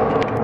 Pablo,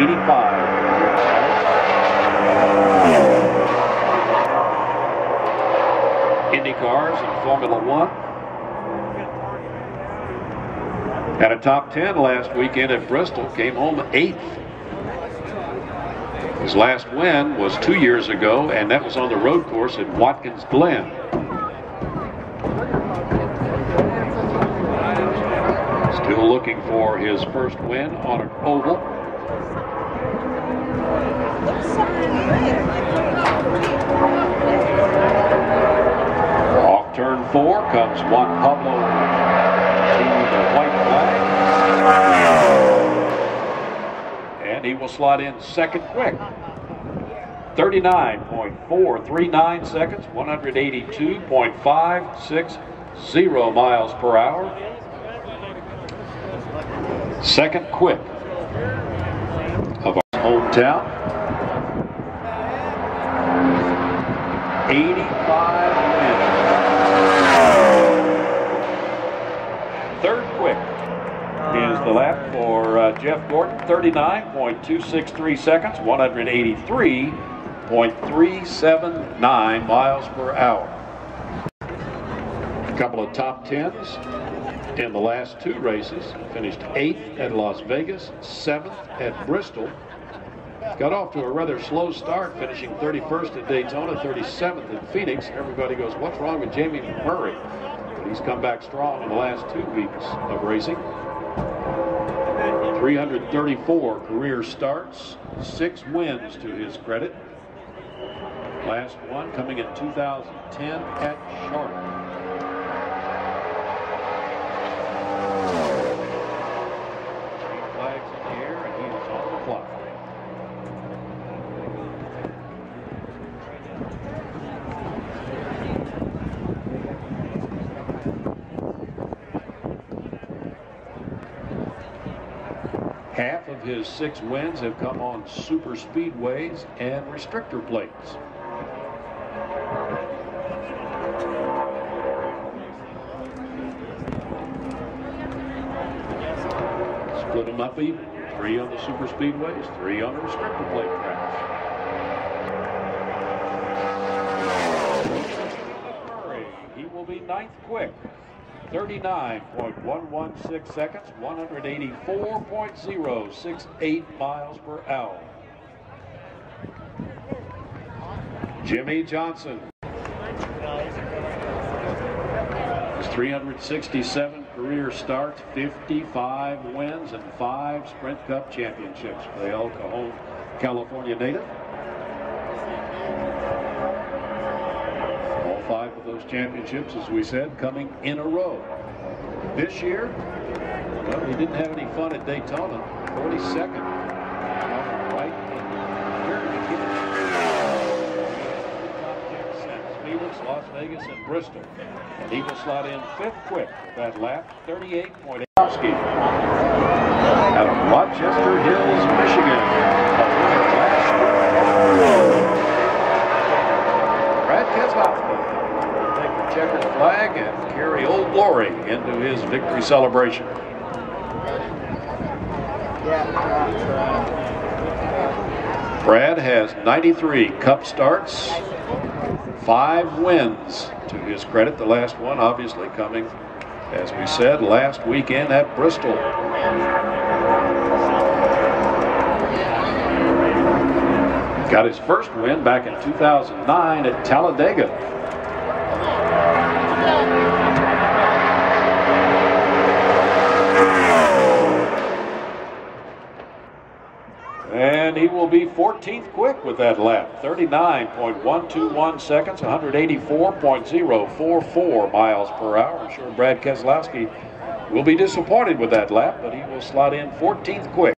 185. Indy cars and Formula One. Had a top 10 last weekend at Bristol, came home eighth. His last win was two years ago, and that was on the road course at Watkins Glen. Still looking for his first win on an oval. Off turn four comes Juan Pablo white flag. And he will slot in second quick. 39.439 seconds, 182.560 miles per hour. Second quick hometown. 85 wins. Third quick is the lap for uh, Jeff Gordon. 39.263 seconds, 183.379 miles per hour. A couple of top tens in the last two races. Finished eighth at Las Vegas, seventh at Bristol. Got off to a rather slow start, finishing 31st at Daytona, 37th at Phoenix. Everybody goes, what's wrong with Jamie McMurray? But he's come back strong in the last two weeks of racing. 334 career starts, six wins to his credit. Last one coming in 2010 at Charlotte. flags in the air and he is on the clock. Half of his six wins have come on super speedways and restrictor plates. Split them up even. Three on the super speedways, three on the restrictor plate tracks. He will be ninth quick. 39.116 seconds, 184.068 miles per hour. Jimmie Johnson. His 367 career starts, 55 wins, and five Sprint Cup championships for the El Cajon, California native. Five of those championships, as we said, coming in a row. This year, well, he didn't have any fun at Daytona. 42nd. Right Phoenix, Las Vegas, and Bristol. And he will slot in fifth quick with that lap, 38.8. Out of Rochester Hills, Michigan. Brad Keselowski will take the checkered flag and carry Old Glory into his victory celebration. Brad has 93 Cup starts, five wins to his credit. The last one, obviously, coming, as we said, last weekend at Bristol. Got his first win back in 2009 at Talladega. And he will be 14th quick with that lap. 39.121 seconds, 184.044 miles per hour. I'm sure Brad Keselowski will be disappointed with that lap, but he will slot in 14th quick.